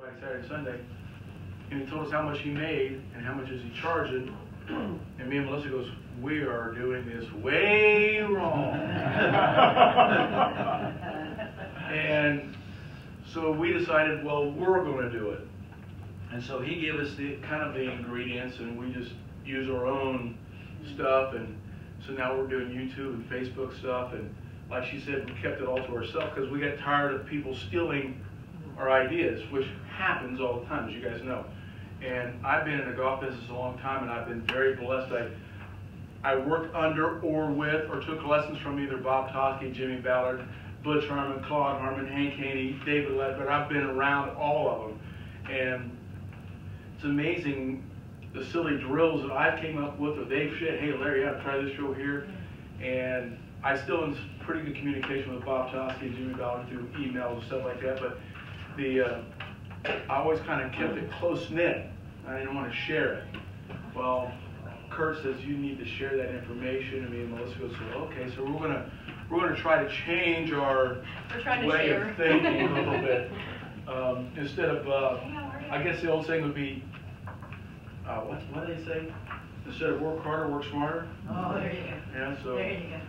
Friday, Saturday, Sunday. And he told us how much he made and how much is he charging. And me and Melissa goes, we are doing this way wrong. and so we decided, well, we're going to do it. And so he gave us the kind of the ingredients, and we just use our own stuff. And so now we're doing YouTube and Facebook stuff. And like she said, we kept it all to ourselves because we got tired of people stealing our ideas, which happens all the time, as you guys know. And I've been in the golf business a long time, and I've been very blessed. I I worked under or with or took lessons from either Bob Toski, Jimmy Ballard, Butch Harmon, Claude Harmon, Hank Haney, David Leadbetter. I've been around all of them. And it's amazing the silly drills that I came up with or they've said, hey Larry, yeah, try this drill here. And I still in pretty good communication with Bob Toski and Jimmy Ballard through emails and stuff like that. But the uh, I always kind of kept it close knit. I didn't want to share it. Well, Kurt says you need to share that information, and me and Melissa goes, well, okay, so we're gonna we're gonna try to change our way share. of thinking a little bit. Um, instead of, uh, I guess the old saying would be, uh, what what do they say? Instead of work harder, work smarter. Oh, there you go. Yeah, so There you go.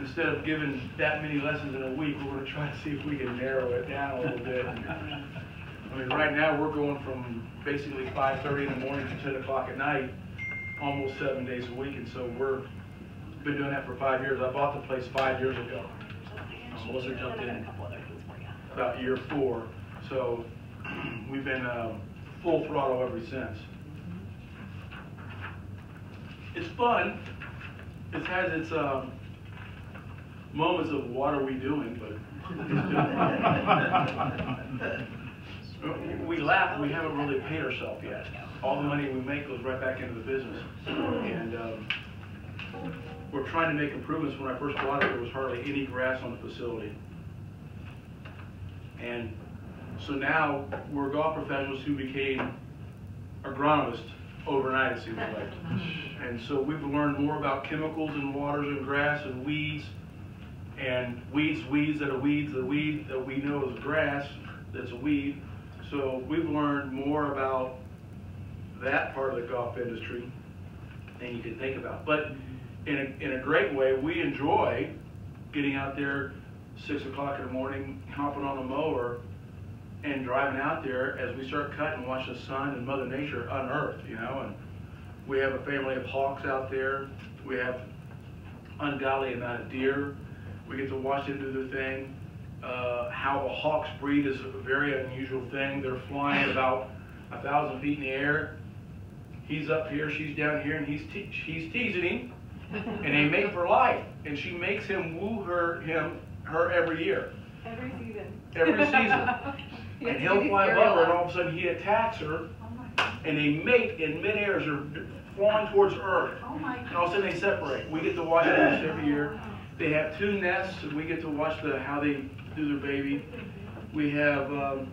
Instead of giving that many lessons in a week, we're gonna try to see if we can narrow it down a little bit. I mean, right now, we're going from basically five thirty in the morning to ten o'clock at night, almost seven days a week, and so we're, been doing that for five years. I bought the place five years ago. Um, Melissa jumped in about year four, so we've been, um, full throttle ever since. It's fun, it has its, um, moments of what are we doing, but we laugh, we haven't really paid ourselves yet. All the money we make goes right back into the business. And um, we're trying to make improvements. When I first bought it, there was hardly any grass on the facility. And so now we're golf professionals who became agronomists overnight, it seems like. And so we've learned more about chemicals and waters and grass and weeds and weeds, weeds that are weeds, the weed that we know is grass, that's a weed. So we've learned more about that part of the golf industry than you can think about. But in a, in a great way, we enjoy getting out there six o'clock in the morning, hopping on a mower, and driving out there as we start cutting, watch the sun and Mother Nature unearth, you know. And we have a family of hawks out there. We have ungodly amount of deer. We get to watch them do their thing. Uh, how the hawks breed is a very unusual thing. They're flying about a thousand feet in the air. He's up here, she's down here, and he's te- she's teasing him, and they mate for life. And she makes him woo her him her every year, Every season. every season. and he'll fly above her, and all of a sudden he attacks her, Oh and they mate in midair as they're flying towards Earth. oh my. And all of a sudden they separate. We get to watch this every year. They have two nests, and we get to watch the how they do their baby. We have um,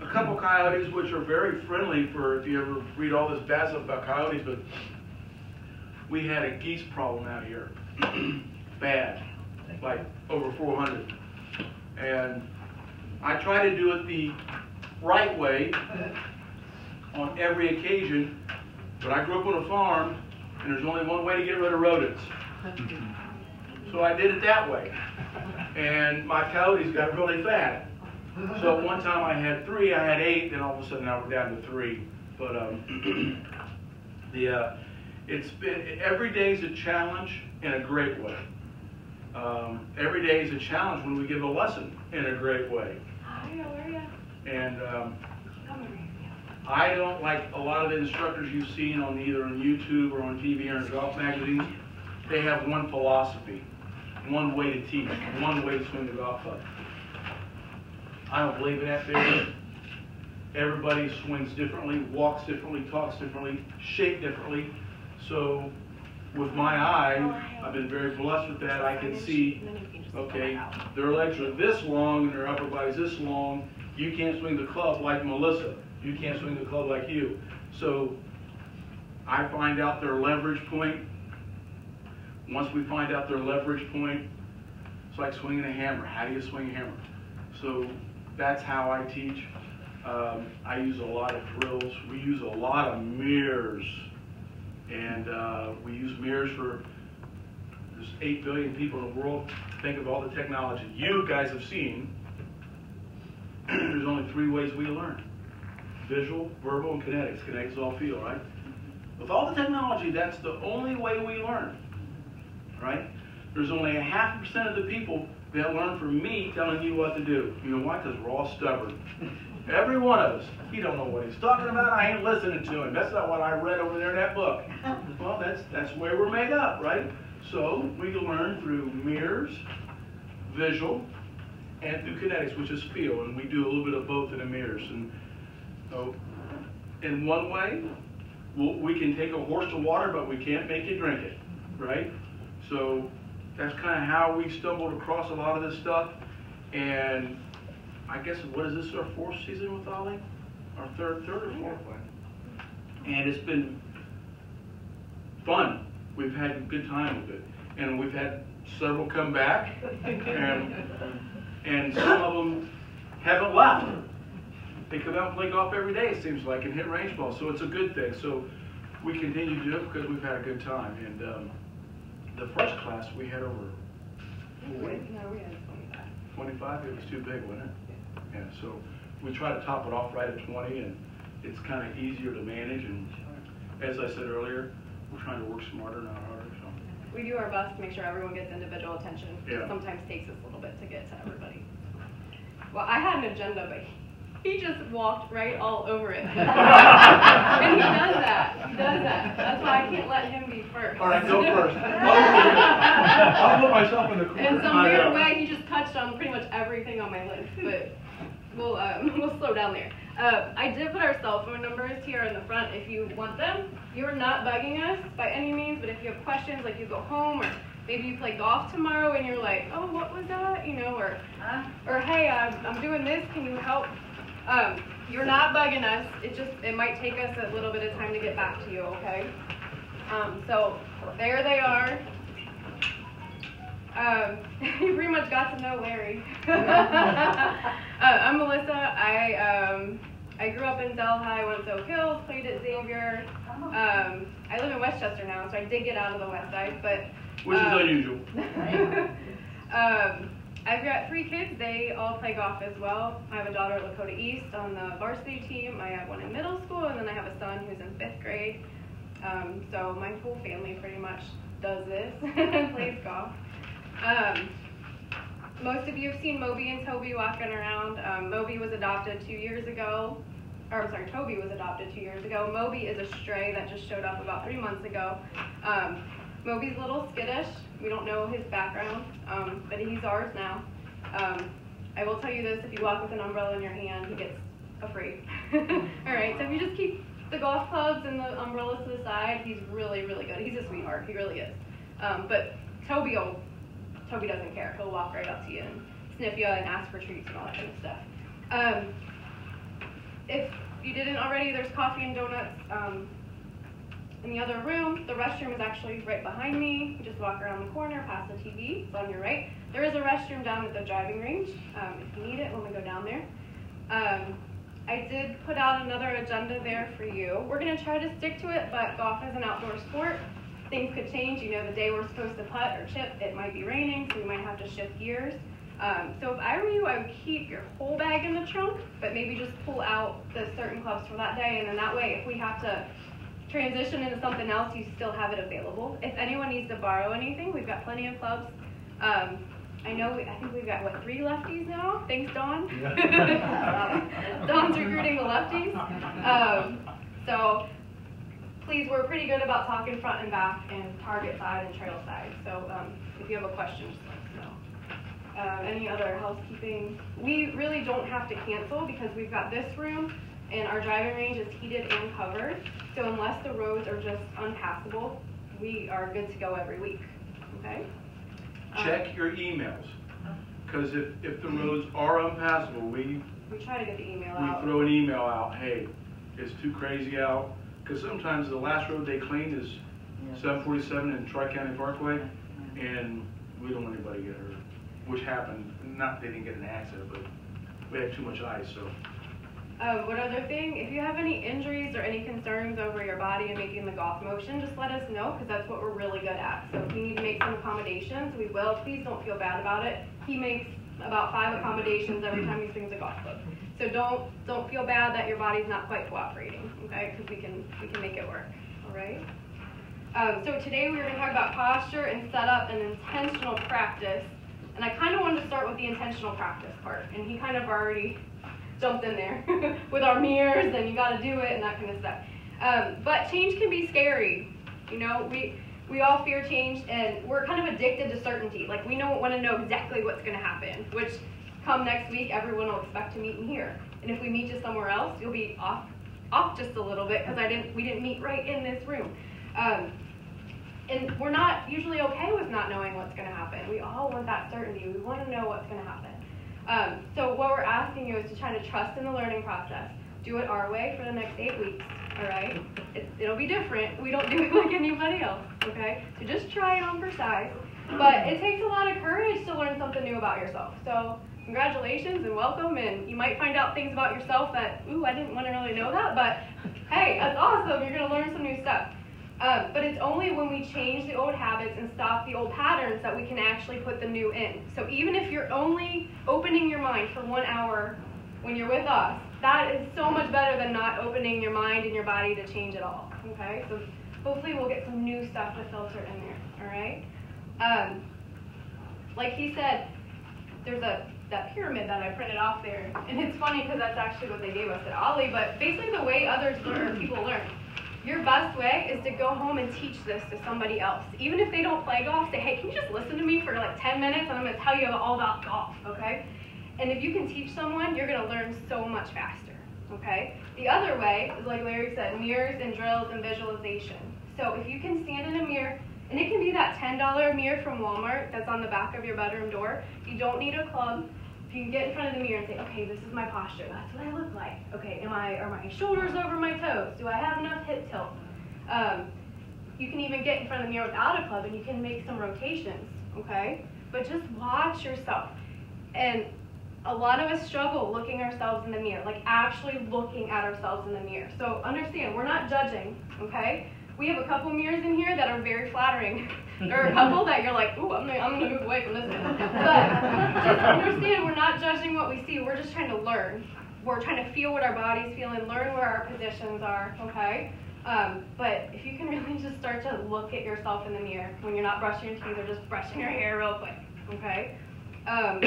a couple coyotes, which are very friendly for if you ever read all this bad stuff about coyotes. But we had a geese problem out here, bad, like over 400. And I try to do it the right way on every occasion. But I grew up on a farm, and there's only one way to get rid of rodents. So I did it that way. And my coyotes got really fat. So at one time I had three, I had eight, then all of a sudden now we're down to three. But um, the uh, it's been every day is a challenge in a great way. Um, every day is a challenge when we give a lesson in a great way. Hi, how are ya? And um, Come over here. I don't like a lot of the instructors you've seen on either on YouTube or on TV or in golf magazines. They have one philosophy, one way to teach, one way to swing the golf club. I don't believe in that theory. Everybody swings differently, walks differently, talks differently, shape differently. So with my eye, I've been very blessed with that. I can see, okay, their legs are this long and their upper body's this long. You can't swing the club like Melissa. You can't swing the club like you. So I find out their leverage point. Once we find out their leverage point, it's like swinging a hammer. How do you swing a hammer? So that's how I teach. Um, I use a lot of drills. We use a lot of mirrors. And uh, we use mirrors for, there's 8 billion people in the world. Think of all the technology you guys have seen. there's only three ways we learn visual, verbal, and kinetics. Kinetics is all feel, right? With all the technology, that's the only way we learn, right? There's only a half percent of the people that learn from me telling you what to do. You know why? Because we're all stubborn. Every one of us. He don't know what he's talking about. I ain't listening to him. That's not what I read over there in that book. Well, that's that's the way we're made up, right? So we learn through mirrors, visual, and through kinetics, which is feel, and we do a little bit of both in the mirrors. And so, in one way, we'll, we can take a horse to water, but we can't make it drink it, right? So that's kind of how we stumbled across a lot of this stuff. And I guess what is this our fourth season with OLLI? Our third, third or fourth one? And it's been fun. We've had a good time with it, and we've had several come back, and and some of them haven't left. They come out and play golf every day, it seems like, and hit range balls. So it's a good thing. So we continue to do it because we've had a good time. And um, the first class we had over No, we had 25. 25. It was too big, wasn't it? Yeah. So we try to top it off right at 20, and it's kind of easier to manage. And as I said earlier, we're trying to work smarter, not harder. So We do our best to make sure everyone gets individual attention. Yeah. It sometimes takes us a little bit to get to everybody. Well, I had an agenda, but he just walked right all over it. and he does that. He does that. That's why I can't let him be first. all right, go first. I'll, I'll put myself in the corner. In some weird way, he just touched on pretty much everything on my list, but we'll um, we'll slow down there. Uh, I did put our cell phone numbers here in the front if you want them. You're not bugging us by any means, but if you have questions, like you go home or maybe you play golf tomorrow and you're like, oh, what was that? You know, or or hey, I'm, I'm doing this. Can you help? Um, you're not bugging us. It just it might take us a little bit of time to get back to you. Okay. Um, so there they are. Um, you pretty much got to know Larry. uh, I'm Melissa. I um, I grew up in Delhi, went to Oak Hills, played at Xavier. Um, I live in Westchester now, so I did get out of the West Side, but Which is um, unusual. um, I've got three kids. They all play golf as well. I have a daughter at Lakota East on the varsity team. I have one in middle school, and then I have a son who's in fifth grade. Um, so my whole family pretty much does this and plays golf. Um, most of you have seen Moby and Toby walking around. Um, Moby was adopted two years ago. Or I'm sorry, Toby was adopted two years ago. Moby is a stray that just showed up about three months ago. Um, Moby's a little skittish. We don't know his background, um, but he's ours now. Um, I will tell you this: if you walk with an umbrella in your hand, he gets afraid. All right, so if you just keep the golf clubs and the umbrellas to the side, he's really, really good. He's a sweetheart. He really is. Um, but Toby will, Toby doesn't care. He'll walk right up to you and sniff you and ask for treats and all that kind of stuff. Um, if you didn't already, there's coffee and donuts um, in the other room. The restroom is actually right behind me. You just walk around the corner, past the TV. It's on your right. There is a restroom down at the driving range um, if you need it when we go down there. Um, I did put out another agenda there for you. We're going to try to stick to it, but golf is an outdoor sport. Things could change. You know, the day we're supposed to putt or chip, it might be raining, so we might have to shift gears. Um, so if I were you, I would keep your whole bag in the trunk, but maybe just pull out the certain clubs for that day, and then that way, if we have to transition into something else, you still have it available. If anyone needs to borrow anything, we've got plenty of clubs. Um, I know, we, I think we've got, what, three lefties now? Thanks, Dawn. Dawn's recruiting the lefties. Um, so please, we're pretty good about talking front and back and target side and trail side. So um, if you have a question, just let us know. Uh, any other housekeeping? We really don't have to cancel because we've got this room and our driving range is heated and covered. So unless the roads are just unpassable, we are good to go every week. Okay? Um, Check your emails. Because if, if the roads are unpassable, we, We try to get the email we out. throw an email out, hey, it's too crazy out. Because sometimes the last road they cleaned is seven forty-seven and Tri-County Parkway, and we don't want anybody to get hurt, which happened, not, they didn't get an accident, but we had too much ice, so. Um, one other thing, if you have any injuries or any concerns over your body and making the golf motion, just let us know because that's what we're really good at. So if we need to make some accommodations, we will. Please don't feel bad about it. He makes about five accommodations every time he swings a golf club. So don't don't feel bad that your body's not quite cooperating, okay? Because we can we can make it work. All right. Um, so today we're going to talk about posture and setup and an intentional practice. And I kind of wanted to start with the intentional practice part, and he kind of already jumped in there with our mirrors and you got to do it and that kind of stuff. Um, but change can be scary. You know, we we all fear change and we're kind of addicted to certainty. Like we don't want to know exactly what's going to happen, which come next week everyone will expect to meet in here. And if we meet you somewhere else, you'll be off off just a little bit because I didn't we didn't meet right in this room. Um, and we're not usually okay with not knowing what's going to happen. We all want that certainty. We want to know what's going to happen. Um, so what we're asking you is to try to trust in the learning process. Do it our way for the next eight weeks, all right? It, it'll be different. We don't do it like anybody else, okay? So just try it on for size. But it takes a lot of courage to learn something new about yourself. So congratulations and welcome. And you might find out things about yourself that, ooh, I didn't want to really know that. But hey, that's awesome. You're going to learn some new stuff. Um, but it's only when we change the old habits and stop the old patterns that we can actually put the new in. So even if you're only opening your mind for one hour when you're with us, that is so much better than not opening your mind and your body to change it all. Okay? So hopefully we'll get some new stuff to filter in there. All right? Um, like he said, there's a that pyramid that I printed off there, and it's funny because that's actually what they gave us at OLLI. But basically, the way others learn, people learn, your best way is to go home and teach this to somebody else. Even if they don't play golf, say, hey, can you just listen to me for like 10 minutes and I'm going to tell you all about golf, okay? And if you can teach someone, you're going to learn so much faster, okay? The other way is like Larry said, mirrors and drills and visualization. So if you can stand in a mirror, and it can be that $10 mirror from Walmart that's on the back of your bedroom door. You don't need a club if you can get in front of the mirror and say, okay, this is my posture. That's what I look like. Okay, am I are my shoulders over my toes? Do I have enough hip tilt? Um, you can even get in front of the mirror without a club and you can make some rotations. Okay, but just watch yourself. And a lot of us struggle looking ourselves in the mirror, like actually looking at ourselves in the mirror. So understand, we're not judging. Okay, we have a couple mirrors in here that are very flattering. there are a couple that you're like, ooh, I'm gonna, I'm gonna move away from this one. But just understand, we're not judging what we see. We're just trying to learn. We're trying to feel what our body's feeling, learn where our positions are, okay? Um, but if you can really just start to look at yourself in the mirror when you're not brushing your teeth or just brushing your hair real quick, okay? Um,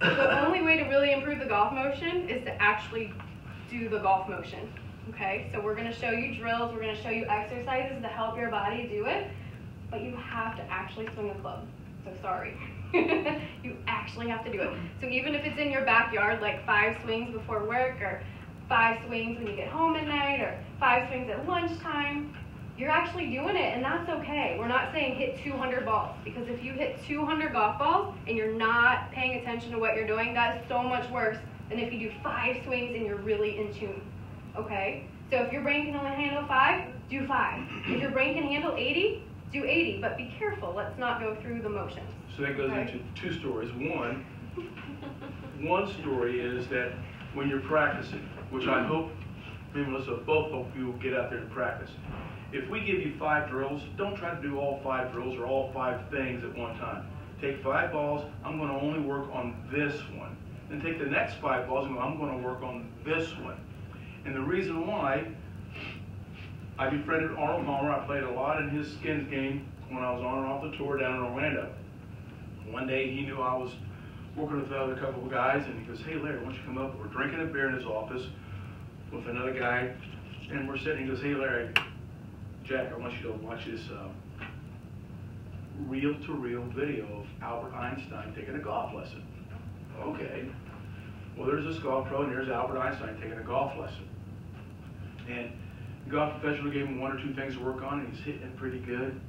the only way to really improve the golf motion is to actually do the golf motion. Okay, so we're to show you drills, we're to show you exercises to help your body do it, but you have to actually swing a club. So sorry. you actually have to do it. So even if it's in your backyard, like five swings before work, or five swings when you get home at night, or five swings at lunchtime, you're actually doing it, and that's okay. We're not saying hit 200 balls, because if you hit 200 golf balls and you're not paying attention to what you're doing, that is so much worse than if you do five swings and you're really in tune. Okay? So if your brain can only handle five, do five. If your brain can handle 80, do 80. But be careful. Let's not go through the motions. So that goes Okay. into two stories. One, one story is that when you're practicing, which I hope me and Melissa both hope you will get out there and practice. If we give you five drills, don't try to do all five drills or all five things at one time. Take five balls, I'm going to only work on this one. Then take the next five balls and go, I'm going to work on this one. And the reason why, I befriended Arnold Palmer. I played a lot in his skins game when I was on and off the tour down in Orlando. One day he knew I was working with another couple of guys, and he goes, "Hey Larry, why don't you come up?" We're drinking a beer in his office with another guy, and we're sitting. He goes, "Hey Larry, Jack, I want you to watch this uh, reel-to-reel video of Albert Einstein taking a golf lesson." Okay. Well, there's this golf pro, and here's Albert Einstein taking a golf lesson. And the golf professional gave him one or two things to work on, and he's hitting it pretty good.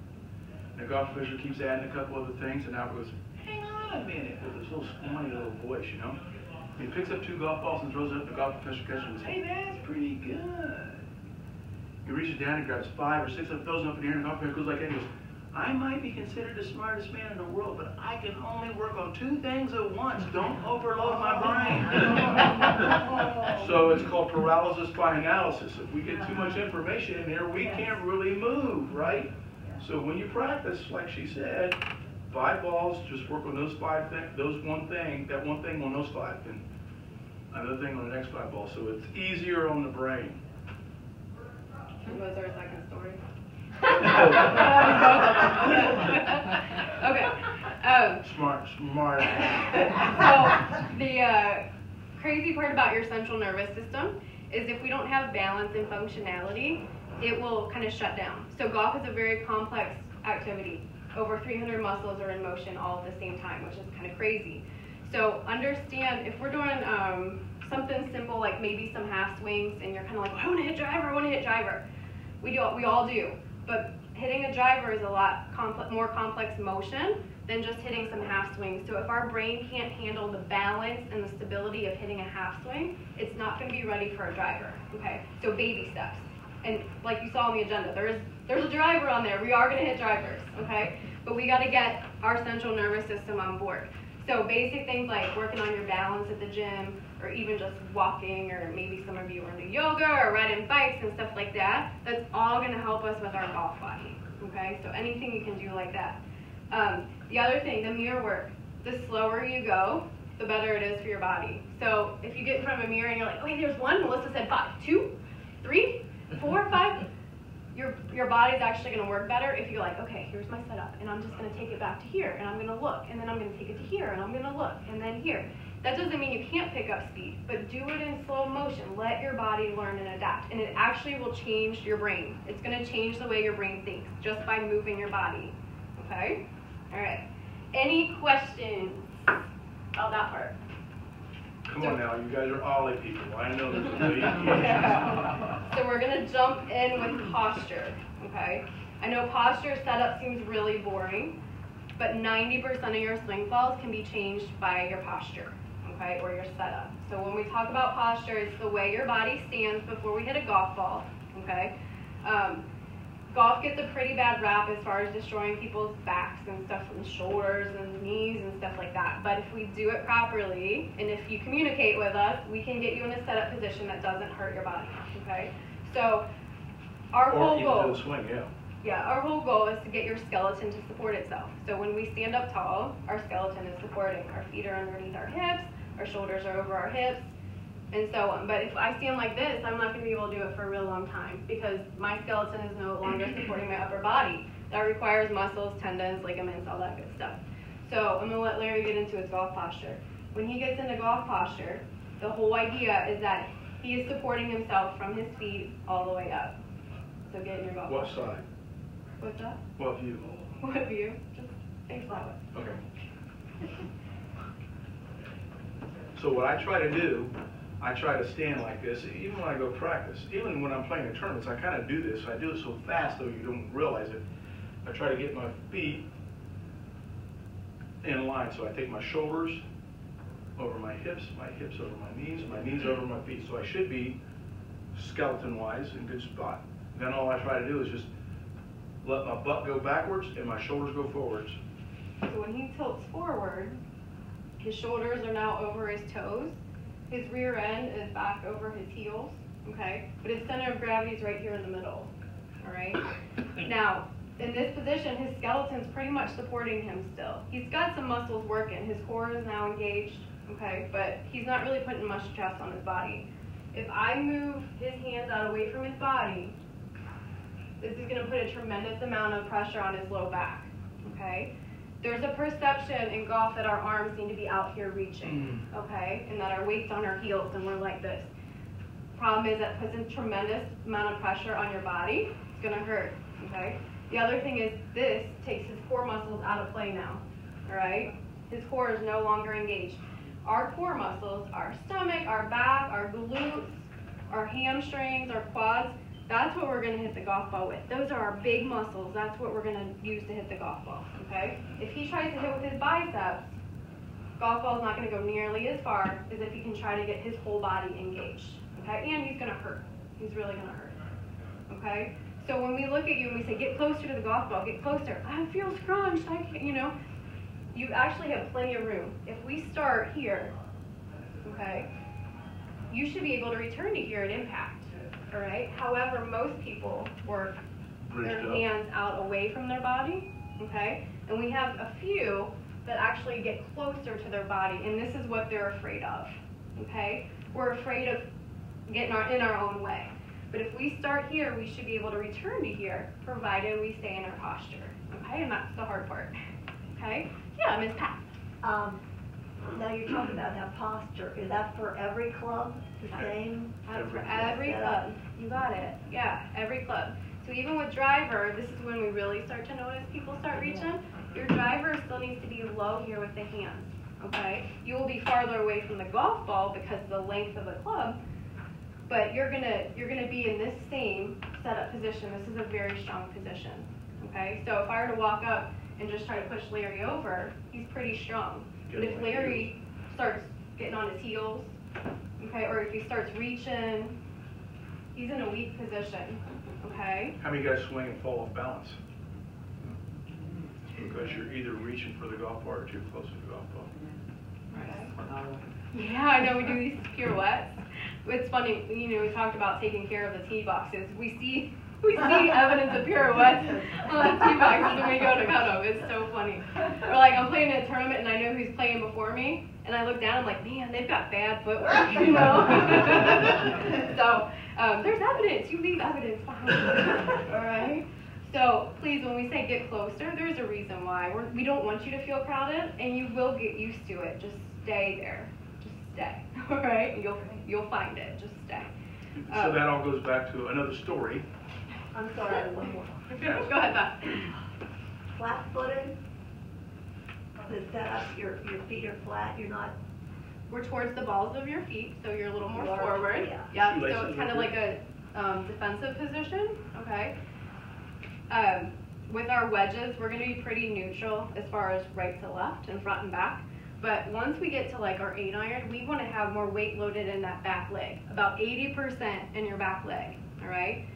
And the golf professional keeps adding a couple other things, and Albert goes, hang on a minute, with this little scrawny little voice, you know? And he picks up two golf balls and throws it up, and the golf professional catches and goes, hey, that's pretty good. He reaches down and grabs five or six of them up in the air, and the golf professional goes like that, and goes, I might be considered the smartest man in the world, but I can only work on two things at once. Don't overload my brain. so it's called paralysis by analysis. If we get too much information in here, we can't really move, right? So when you practice, like she said, five balls, just work on those five things, those one thing, that one thing on those five, and another thing on the next five balls. So it's easier on the brain. Was there a second story? okay. Um, smart, smart. so the uh, crazy part about your central nervous system is if we don't have balance and functionality, it will kind of shut down. So golf is a very complex activity. Over 300 muscles are in motion all at the same time, which is kind of crazy. So understand if we're doing um, something simple like maybe some half swings and you're kind of like, I want to hit driver, I want to hit driver. We do, we all do. But hitting a driver is a lot complex, more complex motion than just hitting some half swings. So if our brain can't handle the balance and the stability of hitting a half swing, it's not going to be ready for a driver. Okay, so baby steps. And like you saw on the agenda, there is there's a driver on there. We are going to hit drivers. Okay, but we got to get our central nervous system on board. So basic things like working on your balance at the gym, or even just walking, or maybe some of you are into yoga or riding bikes and stuff like that. That's all going to help us with our golf body. Okay, so anything you can do like that. Um, the other thing, the mirror work. The slower you go, the better it is for your body. So if you get in front of a mirror and you're like, wait, there's one. Melissa said five, two, three, four, five. Your, your body's actually going to work better if you're like, okay, here's my setup, and I'm just going to take it back to here, and I'm going to look, and then I'm going to take it to here, and I'm going to look, and then here. That doesn't mean you can't pick up speed, but do it in slow motion. Let your body learn and adapt, and it actually will change your brain. It's going to change the way your brain thinks just by moving your body. Okay? All right. Any questions about that part? Come on now, you guys are OLLI people. I know there's a million So we're gonna jump in with posture, okay? I know posture setup seems really boring, but 90% of your swing flaws can be changed by your posture, okay, or your setup. So when we talk about posture, it's the way your body stands before we hit a golf ball, okay? Um, golf gets a pretty bad rap as far as destroying people's backs and stuff from the shoulders and knees and stuff like that. But if we do it properly, and if you communicate with us, we can get you in a setup position that doesn't hurt your body. Okay? So our or whole goal. swing, yeah. Yeah, our whole goal is to get your skeleton to support itself. So when we stand up tall, our skeleton is supporting. Our feet are underneath our hips, our shoulders are over our hips, and so on. But if I stand like this, I'm not going to be able to do it for a real long time because my skeleton is no longer supporting my upper body. That requires muscles, tendons, ligaments, all that good stuff. So I'm going to let Larry get into his golf posture. When he gets into golf posture, the whole idea is that he is supporting himself from his feet all the way up. So get in your golf What posture. side? What's that? What view? What view? Just think flat. Okay. So what I try to do, I try to stand like this, even when I go practice. Even when I'm playing in tournaments, I kind of do this. I do it so fast, though you don't realize it. I try to get my feet in line. So I take my shoulders over my hips, my hips over my knees, my knees over my feet. So I should be skeleton-wise in good spot. Then all I try to do is just let my butt go backwards and my shoulders go forwards. So when he tilts forward, his shoulders are now over his toes. His rear end is back over his heels, okay? But his center of gravity is right here in the middle, all right? Now, in this position, his skeleton's pretty much supporting him still. He's got some muscles working. His core is now engaged, okay? But he's not really putting much stress on his body. If I move his hands out away from his body, this is going to put a tremendous amount of pressure on his low back, okay? There's a perception in golf that our arms need to be out here reaching, mm. okay? And that our weight's on our heels and we're like this. Problem is that puts a tremendous amount of pressure on your body. It's gonna hurt, okay? The other thing is this takes his core muscles out of play now, all right? His core is no longer engaged. Our core muscles, our stomach, our back, our glutes, our hamstrings, our quads, that's what we're going to hit the golf ball with. Those are our big muscles. That's what we're going to use to hit the golf ball. Okay? If he tries to hit with his biceps, golf ball is not going to go nearly as far as if he can try to get his whole body engaged. Okay? And he's going to hurt. He's really going to hurt. Okay? So when we look at you and we say, get closer to the golf ball, get closer, I feel scrunched, I can't, you know, you actually have plenty of room. If we start here, okay, you should be able to return to here at impact, all right? However, most people work their up. hands out away from their body, okay? And we have a few that actually get closer to their body, and this is what they're afraid of, okay? We're afraid of getting our, in our own way. But if we start here, we should be able to return to here, provided we stay in our posture, okay? And that's the hard part, okay? Yeah, Ms. Pat. Um, now you're talking about that posture, is that for every club, the same? That's for Every every club. You got it. Yeah, every club. So even with driver, this is when we really start to notice people start reaching. Your driver still needs to be low here with the hands. Okay? You will be farther away from the golf ball because of the length of the club, but you're gonna you're gonna be in this same setup position. This is a very strong position. Okay? So if I were to walk up and just try to push Larry over, he's pretty strong. But if Larry starts getting on his heels, okay, or if he starts reaching, he's in a weak position, okay? How many guys swing and fall off balance? Because you're either reaching for the golf ball or too close to the golf ball. Yeah, I know we do these pirouettes. It's funny, you know, we talked about taking care of the tee boxes. We see we see evidence of pirouettes on boxes when we go to cut. It's so funny. Or like I'm playing in a tournament and I know who's playing before me, and I look down, I'm like, man, they've got bad footwork, you know. so um, there's evidence. You leave evidence behind. you, All right. So please, when we say get closer, there's a reason why. We're, we don't want you to feel crowded, and you will get used to it. Just stay there. Just stay. All right. You'll you'll find it. Just stay. So Um, that all goes back to another story. I'm sorry, I have one more. Go ahead, Beth. Flat footed? The setup, your, your feet are flat, you're not, We're towards the balls of your feet, so you're a little more You are, forward. yeah. Yeah. So it's kind of like a um, defensive position. Okay. Um, with our wedges, we're going to be pretty neutral as far as right to left and front and back. But once we get to like our eight iron, we want to have more weight loaded in that back leg, about 80% in your back leg. All right.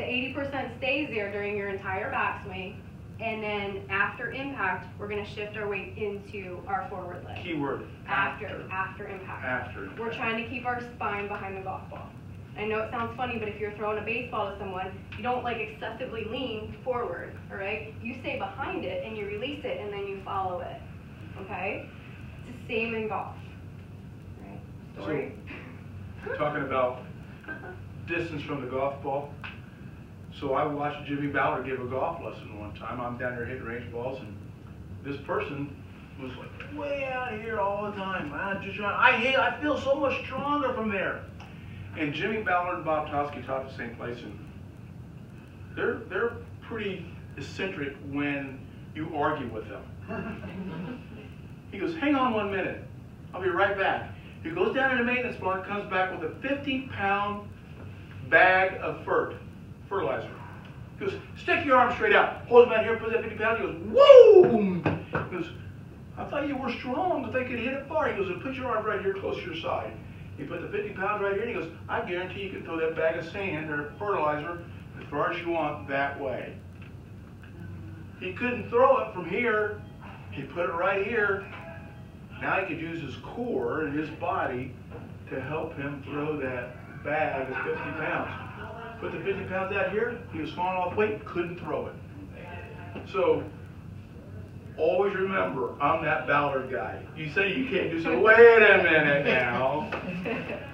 The 80% stays there during your entire backswing, and then after impact, we're going to shift our weight into our forward leg. Keyword, After, after impact. After. We're trying to keep our spine behind the golf ball. I know it sounds funny, but if you're throwing a baseball to someone, you don't like excessively lean forward, all right? You stay behind it and you release it and then you follow it, okay? It's the same in golf, right? Story? Talking about distance from the golf ball. So I watched Jimmy Ballard give a golf lesson one time. I'm down there hitting range balls, and this person was like way out of here all the time. I just I hate. I feel so much stronger from there. And Jimmy Ballard and Bob Toski taught the same place, and they're they're pretty eccentric when you argue with them. He goes, hang on one minute. I'll be right back. He goes down in the maintenance barn, comes back with a 50 pound bag of fert, fertilizer. He goes, stick your arm straight out. Holds him out here, puts that 50 pounds. He goes, whoa! He goes, I thought you were strong, that they could hit it far. He goes, "Then put your arm right here close to your side. He put the 50 pounds right here, and he goes, I guarantee you can throw that bag of sand or fertilizer as far as you want that way. He couldn't throw it from here. He put it right here. Now he could use his core and his body to help him throw that bag of 50 pounds. Put the 50 pounds out here, he was falling off weight, couldn't throw it. So, always remember, I'm that Ballard guy. You say you can't do so, wait a minute now.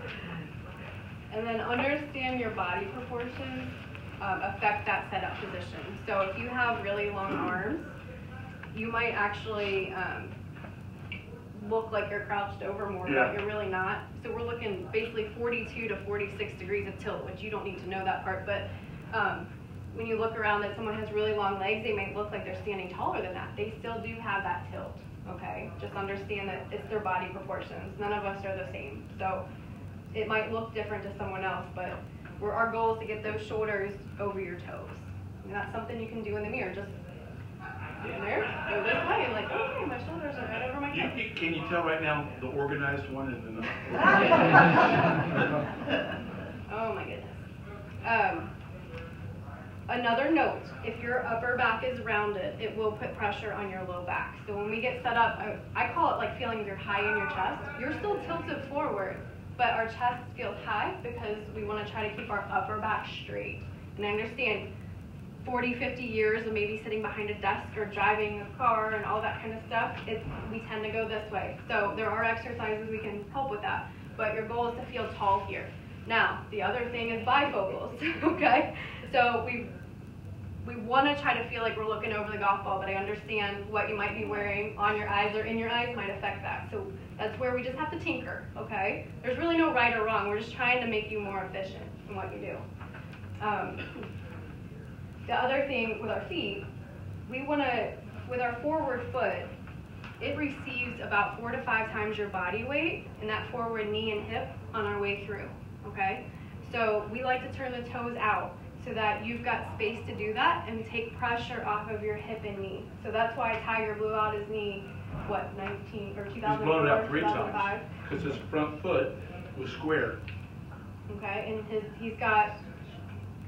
And then understand your body proportions um, affect that setup position. So if you have really long arms, you might actually um, look like you're crouched over more, Yeah. but you're really not. So we're looking basically 42 to 46 degrees of tilt, which you don't need to know that part. But um, when you look around that someone has really long legs, they may look like they're standing taller than that. They still do have that tilt. Okay, just understand that it's their body proportions. None of us are the same. So it might look different to someone else, but we're, our goal is to get those shoulders over your toes. And that's something you can do in the mirror. Just stand there, this way, like, okay, my shoulders are right over my You, you, can you tell right now the organized one and the? Oh my goodness. Um, another note, if your upper back is rounded, it will put pressure on your low back. So when we get set up, I, I call it like feeling you're high in your chest. You're still tilted forward, but our chest feels high because we want to try to keep our upper back straight. And I understand 40, 50 years of maybe sitting behind a desk or driving a car and all that kind of stuff, it's, we tend to go this way. So there are exercises we can help with that. But your goal is to feel tall here. Now, the other thing is bifocals, okay? So we we want to try to feel like we're looking over the golf ball, but I understand what you might be wearing on your eyes or in your eyes might affect that. So that's where we just have to tinker, okay? There's really no right or wrong. We're just trying to make you more efficient in what you do. Um, the other thing with our feet, we want to, with our forward foot, it receives about four to five times your body weight in that forward knee and hip on our way through, okay? So we like to turn the toes out so that you've got space to do that and take pressure off of your hip and knee. So that's why Tiger blew out his knee, what, 19 or 2004, He's blown it out three 2005? times, because his front foot was square. Okay, and his he's got,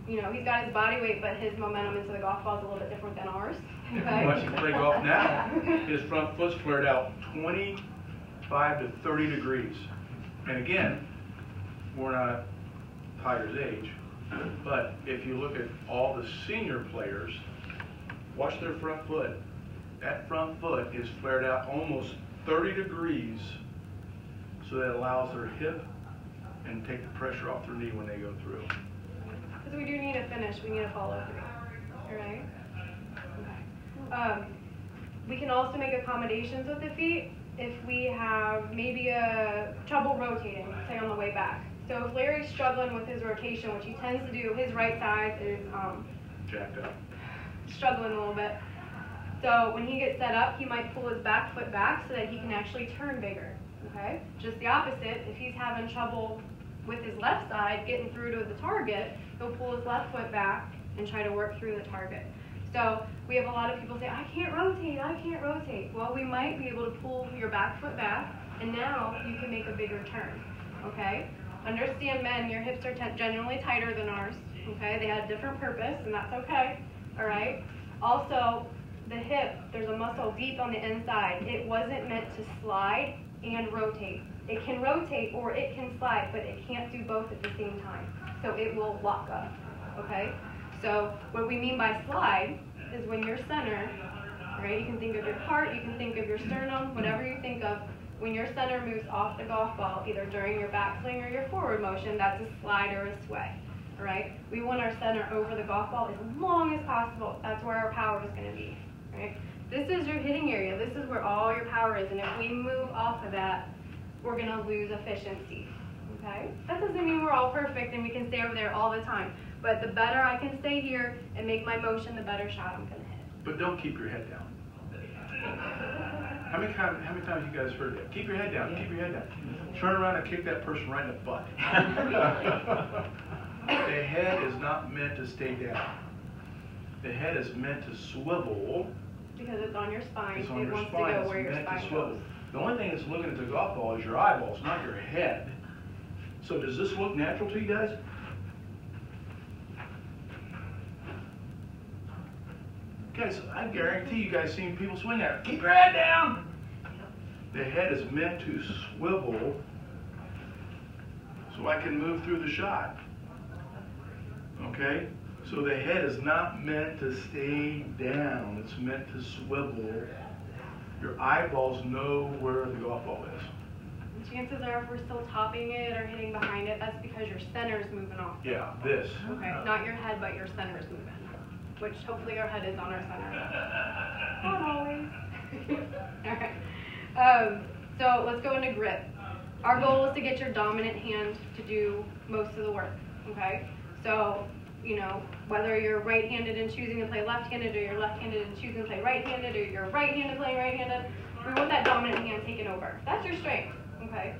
you know, he's got his body weight, but his momentum into the golf ball is a little bit different than ours. Okay. Once he play golf now, his front foot's flared out twenty-five to thirty degrees. And again, we're not Tiger's age, but if you look at all the senior players, watch their front foot. That front foot is flared out almost thirty degrees, so that allows their hip and take the pressure off their knee when they go through. Because we do need a finish, we need a follow through. All right. Okay. Um, we can also make accommodations with the feet if we have maybe a trouble rotating, say on the way back. So if Larry's struggling with his rotation, which he tends to do, his right side is um, Jacked up. struggling a little bit. So when he gets set up, he might pull his back foot back so that he can actually turn bigger. Okay? Just the opposite, if he's having trouble with his left side getting through to the target, he'll pull his left foot back and try to work through the target. So we have a lot of people say, I can't rotate, I can't rotate. Well, we might be able to pull your back foot back, and now you can make a bigger turn. Okay? Understand, men, your hips are generally tighter than ours. Okay? They have a different purpose, and that's okay. All right? Also, the hip, there's a muscle deep on the inside. It wasn't meant to slide and rotate. It can rotate or it can slide, but it can't do both at the same time. So it will lock up. Okay? So what we mean by slide is when your center, right? You can think of your heart, you can think of your sternum, whatever you think of. When your center moves off the golf ball, either during your backswing or your forward motion, that's a slide or a sway. right? We want our center over the golf ball as long as possible. That's where our power is going to be. Right? This is your hitting area. This is where all your power is. And if we move off of that, we're going to lose efficiency. Okay? That doesn't mean we're all perfect and we can stay over there all the time. But the better I can stay here and make my motion, the better shot I'm going to hit. But don't keep your head down. How many times, how many times you guys heard that? Keep your head down, keep your head down. Turn around and kick that person right in the butt. The head is not meant to stay down. The head is meant to swivel. Because it's on your spine. It's on it your wants spine, to go it's where your meant to spine swivel. goes. The only thing that's looking at the golf ball is your eyeballs, not your head. So does this look natural to you guys? Guys, I guarantee you guys seen people swing at it. Keep your head down. The head is meant to swivel so I can move through the shot. Okay? So the head is not meant to stay down. It's meant to swivel. Your eyeballs know where the golf ball is. And chances are, if we're still topping it or hitting behind it, that's because your center's moving off. Yeah, this. Okay, not your head, but your center's moving. Which hopefully our head is on our center. Not always. Alright. Um, so let's go into grip. Our goal is to get your dominant hand to do most of the work. Okay? So, you know, whether you're right-handed and choosing to play left-handed, or you're left-handed and choosing to play right-handed, or you're right-handed playing right-handed, we want that dominant hand taken over. That's your strength. Okay?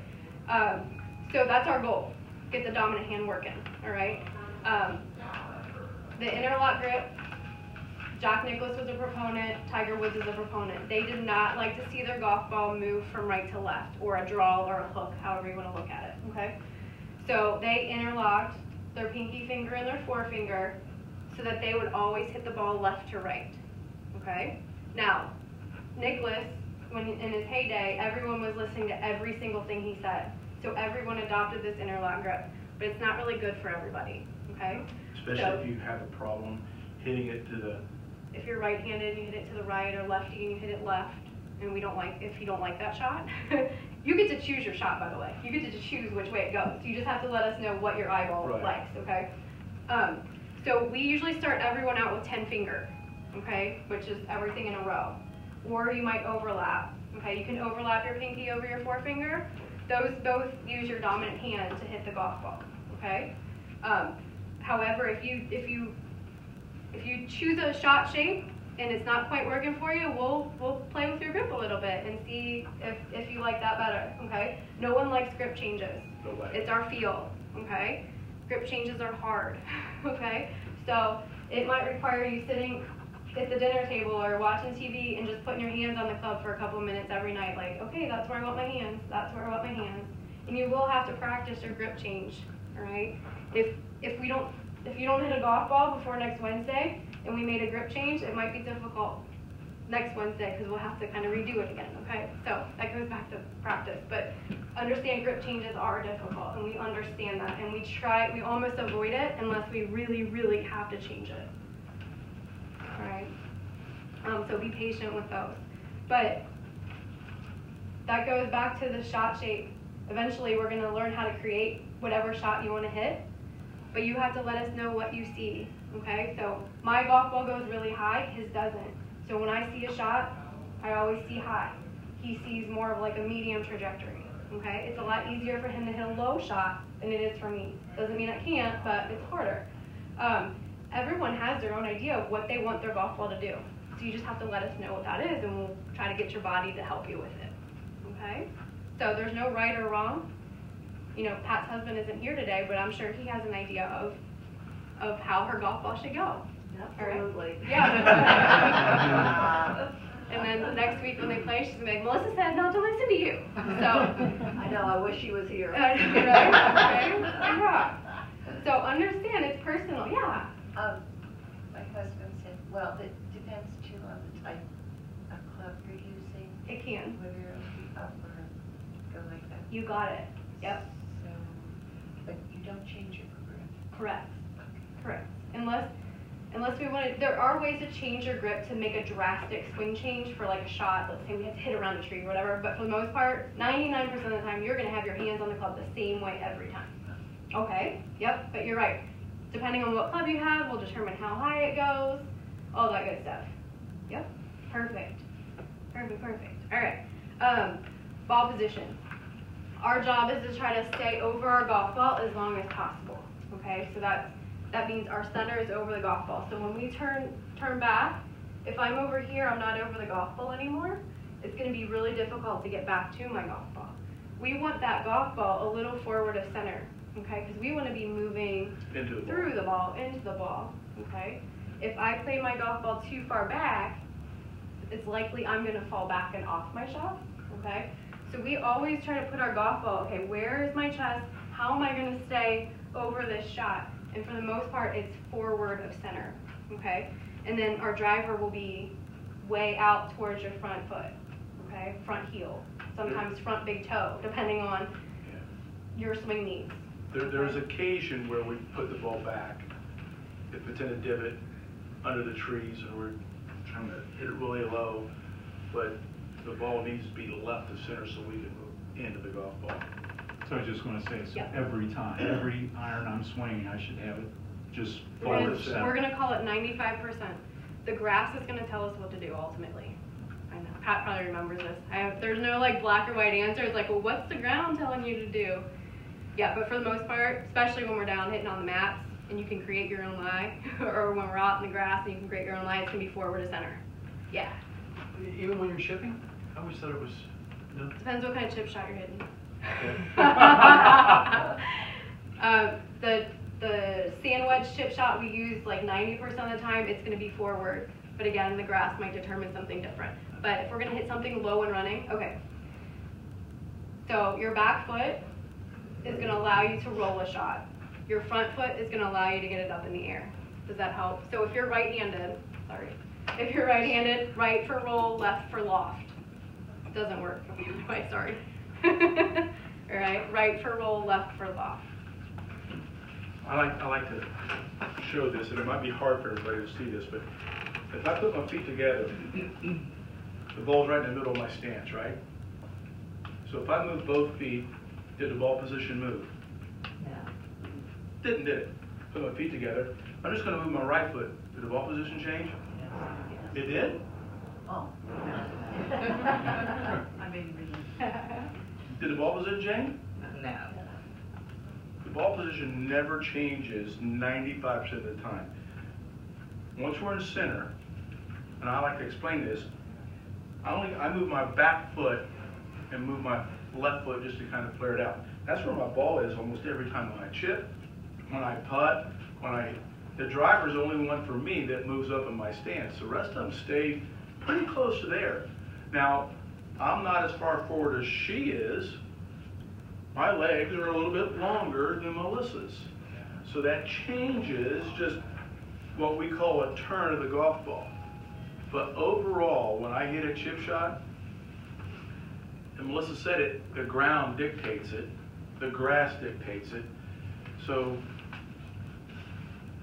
Um, so that's our goal. Get the dominant hand working. All right? Um, the interlock grip, Jack Nicklaus was a proponent, Tiger Woods is a proponent. They did not like to see their golf ball move from right to left, or a draw or a hook, however you want to look at it. Okay? So they interlocked their pinky finger and their forefinger so that they would always hit the ball left to right. Okay? Now, Nicklaus, when in his heyday, everyone was listening to every single thing he said. So everyone adopted this interlock grip, but it's not really good for everybody. Okay? Especially So- if you have a problem hitting it to the, If you're right-handed, and you hit it to the right, or lefty, and you hit it left, and we don't like, if you don't like that shot, you get to choose your shot, by the way. You get to choose which way it goes. You just have to let us know what your eyeball Right. likes, okay? Um, so we usually start everyone out with ten finger, okay, which is everything in a row. Or you might overlap, okay? You can overlap your pinky over your forefinger. Those both use your dominant hand to hit the golf ball, okay? Um, however, if you if you if you choose a shot shape and it's not quite working for you, we'll we'll play with your grip a little bit and see if, if you like that better. Okay? No one likes grip changes. the way. It's our feel. Okay? Grip changes are hard. okay? So it might require you sitting at the dinner table or watching TV and just putting your hands on the club for a couple minutes every night. Like, okay, that's where I want my hands. That's where I want my hands. And you will have to practice your grip change. All right? If if we don't if you don't hit a golf ball before next Wednesday and we made a grip change, it might be difficult next Wednesday because we'll have to kind of redo it again, okay? So that goes back to practice. But understand grip changes are difficult and we understand that and we try, we almost avoid it unless we really, really have to change it. All right? Um, so be patient with those. But that goes back to the shot shape. Eventually, we're going to learn how to create whatever shot you want to hit but you have to let us know what you see. Okay, so my golf ball goes really high, his doesn't. So when I see a shot, I always see high. He sees more of like a medium trajectory. Okay, it's a lot easier for him to hit a low shot than it is for me. Doesn't mean I can't, but it's harder. Um, everyone has their own idea of what they want their golf ball to do. So you just have to let us know what that is, and we'll try to get your body to help you with it. Okay, so there's no right or wrong you know, Pat's husband isn't here today, but I'm sure he has an idea of of how her golf ball should go. Absolutely. Yeah. and then next week when they play, she's gonna be like, Melissa said not to listen to you. So, I know, I wish she was here. uh, right? Okay? Yeah. So understand it's personal. Yeah. Um, my husband said, well, it depends too on the type of club you're using, It can. whether it'll be up or go like that. You got it. Yep. Don't change your grip. Correct. Correct. Unless unless we want to, there are ways to change your grip to make a drastic swing change for like a shot. Let's say we have to hit around a tree or whatever. But for the most part, 99% of the time, you're going to have your hands on the club the same way every time. Okay. Yep. But you're right. Depending on what club you have, will determine how high it goes. All that good stuff. Yep. Perfect. Perfect. Perfect. All right. Um, ball position. Our job is to try to stay over our golf ball as long as possible. Okay, so that's that means our center is over the golf ball. So when we turn turn back, if I'm over here, I'm not over the golf ball anymore. It's going to be really difficult to get back to my golf ball. We want that golf ball a little forward of center, okay? Because we want to be moving into the through the ball into the ball, okay? If I play my golf ball too far back, it's likely I'm going to fall back and off my shot, okay? So we always try to put our golf ball, okay, where is my chest? How am I going to stay over this shot? And for the most part, it's forward of center, okay? And then our driver will be way out towards your front foot, okay? Front heel, sometimes front big toe, depending on your swing needs. There, there's occasion where we put the ball back, if it's in a divot, under the trees, and we're trying to hit it really low, but the ball needs to be left of center so we can move into the golf ball. So I was just gonna say, so Yeah. every time, every iron I'm swinging, I should have it just We're forward gonna, of center. we're gonna call it ninety-five percent. The grass is gonna tell us what to do ultimately. I know, Pat probably remembers this. I have, there's no like black or white answer. It's like, well, what's the ground telling you to do? Yeah, but for the most part, especially when we're down hitting on the mats and you can create your own lie, or when we're out in the grass and you can create your own lie, it's gonna be forward to center. Yeah, Even when you're chipping? I always thought it was, no? depends what kind of chip shot you're hitting. Okay. um, the the sand wedge chip shot we use like 90% of the time it's going to be forward but again the grass might determine something different but if we're going to hit something low and running okay so your back foot is going to allow you to roll a shot your front foot is going to allow you to get it up in the air Does that help? So if you're right-handed, sorry, if you're right-handed, right for roll, left for loft. Doesn't work if you're right, sorry. All right, right for roll, left for loft. I like, I like to show this, and it might be hard for everybody to see this, but if I put my feet together, the ball's right in the middle of my stance, right? So if I move both feet, did the ball position move? Didn't, did it? Put my feet together, I'm just gonna move my right foot. Did the ball position change? Yes. It did? Oh. I mean, Did the ball position change? no. The ball position never changes ninety-five percent of the time. Once we're in center, and I like to explain this, I only, I move my back foot and move my left foot just to kind of flare it out. That's where my ball is almost every time when I chip, when I putt, when I, the driver's the only one for me that moves up in my stance. The rest of them stay pretty close to there. Now, I'm not as far forward as she is, my legs are a little bit longer than Melissa's. So that changes just what we call a turn of the golf ball. But overall, when I hit a chip shot, and Melissa said it, the ground dictates it, the grass dictates it. So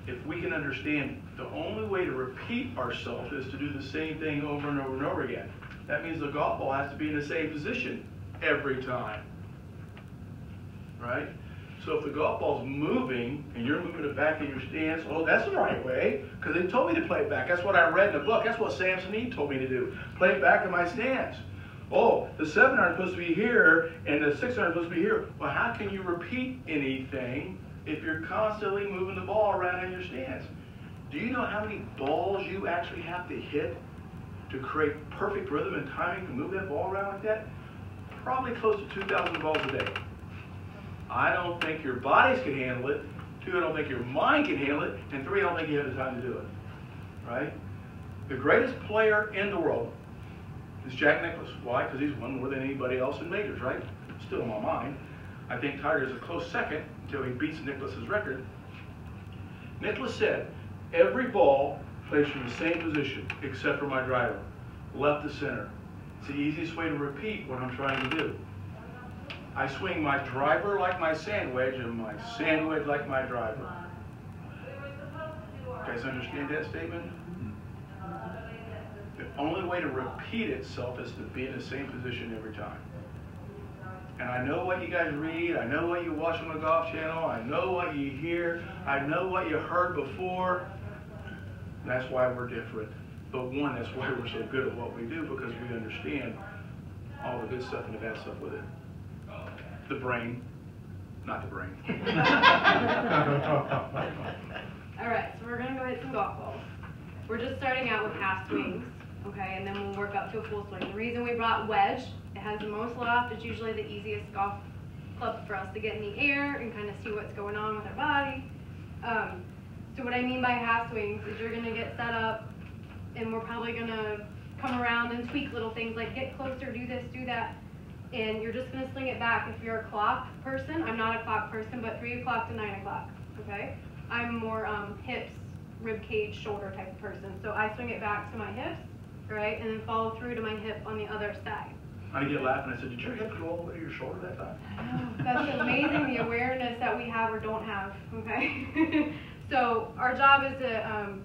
if we can understand the only way to repeat ourselves is to do the same thing over and over and over again. That means the golf ball has to be in the same position every time right? So if the golf ball's moving and you're moving it back in your stance, oh, that's the right way, because they told me to play it back. That's what I read in the book. That's what Sam Snead told me to do. Play it back in my stance. Oh, the seven iron supposed to be here and the six iron supposed to be here. Well, how can you repeat anything if you're constantly moving the ball around in your stance? Do you know how many balls you actually have to hit to create perfect rhythm and timing to move that ball around like that? Probably close to 2,000 balls a day. I don't think your bodies can handle it. Two, I don't think your mind can handle it. And three, I don't think you have the time to do it. Right? The greatest player in the world is Jack Nicklaus. Why? Because he's won more than anybody else in majors, right? Still in my mind. I think Tiger is a close second until he beats Nicklaus's record. Nicklaus said, every ball plays from the same position except for my driver, left to center. It's the easiest way to repeat what I'm trying to do. I swing my driver like my sand wedge and my sand wedge like my driver. You guys understand that statement? Mm-hmm. The only way to repeat itself is to be in the same position every time. And I know what you guys read, I know what you watch on the Golf Channel, I know what you hear, I know what you heard before. That's why we're different. But one, that's why we're so good at what we do because we understand all the good stuff and the bad stuff with it the brain, not the brain. All right, so we're gonna go hit some golf balls. We're just starting out with half swings, okay, and then we'll work up to a full swing. The reason we brought wedge, has the most loft, it's usually the easiest golf club for us to get in the air and kind of see what's going on with our body. Um, so what I mean by half swings is you're gonna get set up, and we're probably gonna come around and tweak little things like get closer, do this, do that, and you're just gonna sling it back. If you're a clock person, I'm not a clock person, but three o'clock to nine o'clock, okay? I'm more um, hips, rib cage, shoulder type of person. So I swing it back to my hips, right, and then follow through to my hip on the other side. I get laughing. And I said, "Did your the way to your shoulder that time?" That's amazing the awareness that we have or don't have. Okay, so our job is to um,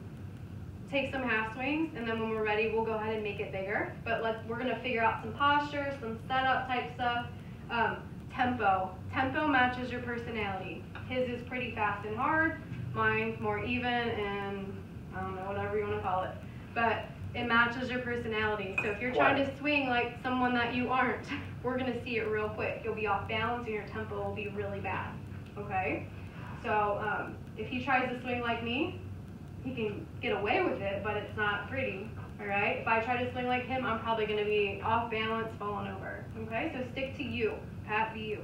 take some half swings, and then when we're ready, we'll go ahead and make it bigger. But let's we're gonna figure out some posture, some setup type stuff. Um, tempo. Tempo matches your personality. His is pretty fast and hard. Mine's more even and I don't know whatever you want to call it. But it matches your personality. So if you're trying to swing like someone that you aren't, we're gonna see it real quick. You'll be off balance and your tempo will be really bad. Okay? So um, if he tries to swing like me, he can get away with it, but it's not pretty. All right? If I try to swing like him, I'm probably gonna be off balance, falling over. Okay? So stick to you. Pat be you.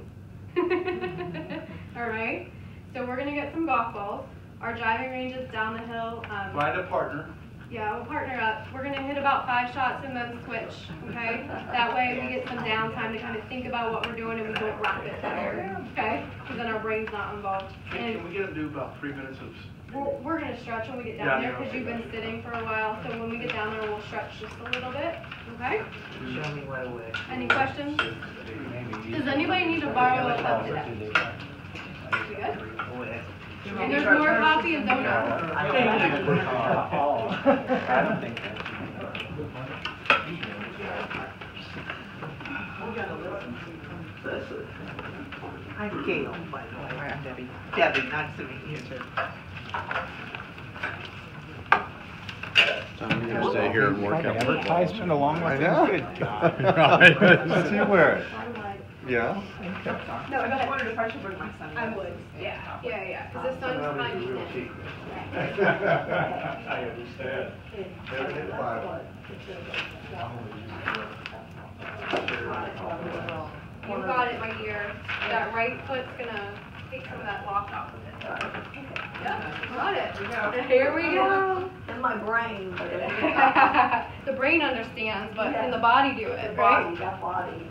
All right? So we're gonna get some golf balls. Our driving range is down the hill. Um, Find a partner. Yeah, we'll partner up. We're gonna hit about five shots and then switch, okay? That way we get some downtime to kind of think about what we're doing and we don't rapid fire, okay? Because then our brain's not involved. Can, And can we get them to do about three minutes of We're, we're gonna stretch when we get Down down there, there, cause you've been sitting for a while, so when we get down there, we'll stretch just a little bit, okay? Show me what it was. Any questions? Does anybody need to borrow a cup today? We good? And there's more coffee and donuts. I don't think that's. I'm Gail, by the way, I'm Debbie. Debbie, nice to meet you too. I'm gonna stay here and work Like out. Advertisement along I with know. it. Good job. Let's see where. Yeah? No, go ahead. wondered if I should bring my son. I would, yeah, yeah, yeah, cause the sun's fine eating it. I understand. You got it, my dear. That right foot's gonna take some of that lock off of it. Yeah, got it. Here we go. In my brain, The brain understands, but can the body do it? the it, body, right? that body.